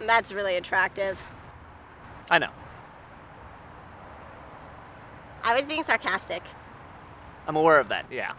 That's really attractive. I know. I was being sarcastic. I'm aware of that, yeah.